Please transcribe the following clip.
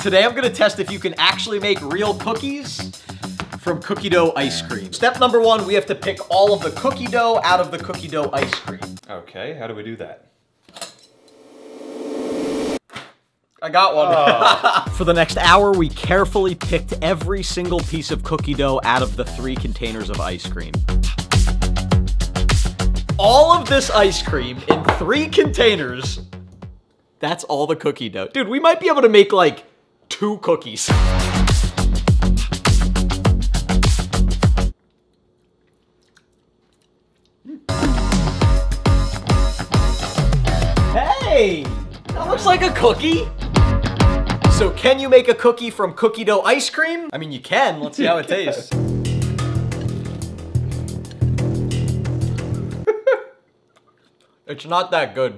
Today I'm gonna test if you can actually make real cookies from cookie dough ice cream. Step number one, we have to pick all of the cookie dough out of the cookie dough ice cream. Okay, how do we do that? I got one. Oh. For the next hour, we carefully picked every single piece of cookie dough out of the three containers of ice cream. All of this ice cream in three containers. That's all the cookie dough. Dude, we might be able to make like two cookies. Hey, that looks like a cookie. So can you make a cookie from cookie dough ice cream? I mean, you can. Let's see how it tastes. it's not that good.